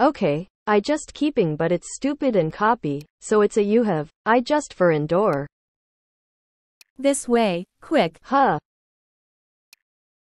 Okay, I just keeping but it's stupid and copy, so it's a you have. I just for endure. This way, quick. Huh.